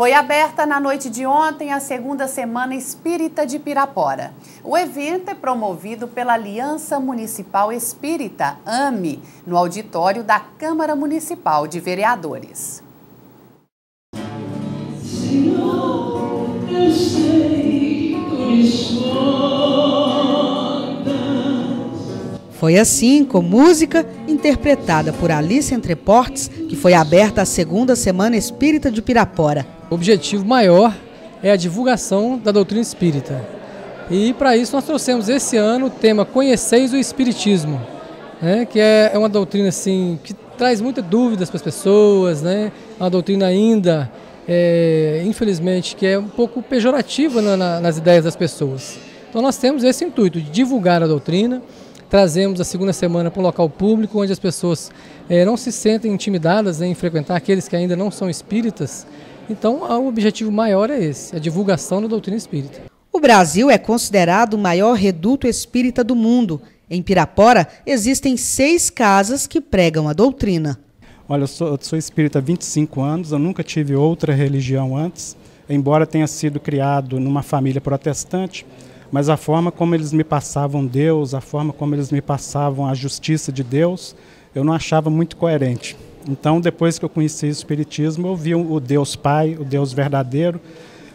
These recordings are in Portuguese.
Foi aberta na noite de ontem a segunda Semana Espírita de Pirapora. O evento é promovido pela Aliança Municipal Espírita, AME, no auditório da Câmara Municipal de Vereadores. Senhor, eu sei, foi assim, com música interpretada por Alice Entreportes, que foi aberta a segunda Semana Espírita de Pirapora. O objetivo maior é a divulgação da doutrina espírita. E para isso nós trouxemos esse ano o tema Conheceis o Espiritismo, né, que é, é uma doutrina assim, que traz muitas dúvidas para as pessoas, né, uma doutrina ainda, é, infelizmente, que é um pouco pejorativa na, na, nas ideias das pessoas. Então nós temos esse intuito de divulgar a doutrina, trazemos a segunda semana para um local público onde as pessoas é, não se sentem intimidadas em frequentar aqueles que ainda não são espíritas. Então, o objetivo maior é esse, a divulgação da doutrina espírita. O Brasil é considerado o maior reduto espírita do mundo. Em Pirapora, existem seis casas que pregam a doutrina. Olha, eu sou, eu sou espírita há 25 anos, eu nunca tive outra religião antes, embora tenha sido criado numa família protestante mas a forma como eles me passavam Deus, a forma como eles me passavam a justiça de Deus, eu não achava muito coerente. Então, depois que eu conheci o Espiritismo, eu vi o Deus Pai, o Deus verdadeiro,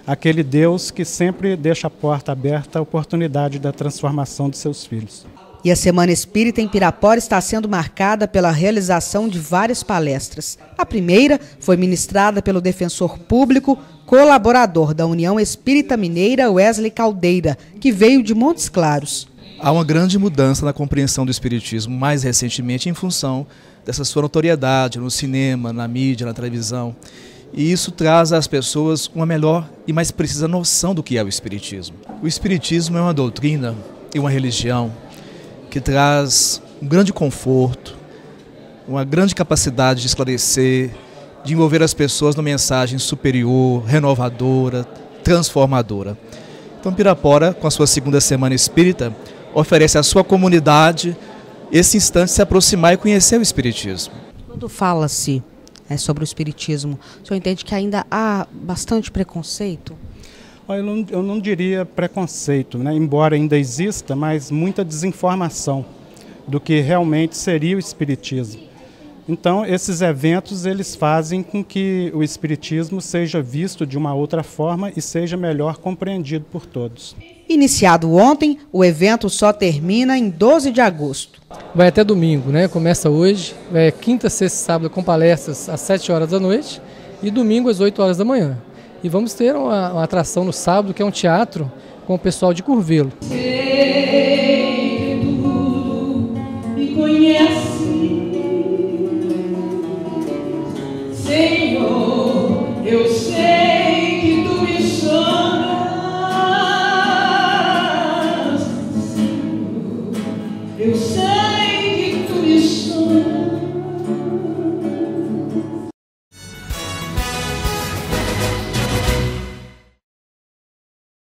aquele Deus que sempre deixa a porta aberta à oportunidade da transformação de seus filhos. E a Semana Espírita em Pirapora está sendo marcada pela realização de várias palestras. A primeira foi ministrada pelo defensor público, colaborador da União Espírita Mineira, Wesley Caldeira, que veio de Montes Claros. Há uma grande mudança na compreensão do Espiritismo, mais recentemente em função dessa sua notoriedade no cinema, na mídia, na televisão. E isso traz às pessoas uma melhor e mais precisa noção do que é o Espiritismo. O Espiritismo é uma doutrina e uma religião que traz um grande conforto, uma grande capacidade de esclarecer, de envolver as pessoas numa mensagem superior, renovadora, transformadora. Então, Pirapora, com a sua segunda semana espírita, oferece à sua comunidade esse instante de se aproximar e conhecer o Espiritismo. Quando fala-se é, sobre o Espiritismo, o senhor entende que ainda há bastante preconceito? Eu não, eu não diria preconceito, né? embora ainda exista, mas muita desinformação do que realmente seria o espiritismo. Então, esses eventos eles fazem com que o espiritismo seja visto de uma outra forma e seja melhor compreendido por todos. Iniciado ontem, o evento só termina em 12 de agosto. Vai até domingo, né? Começa hoje, é quinta, sexta, sábado com palestras às 7 horas da noite e domingo às 8 horas da manhã. E vamos ter uma, uma atração no sábado, que é um teatro com o pessoal de Curvelo. Sei Senhor, eu sei.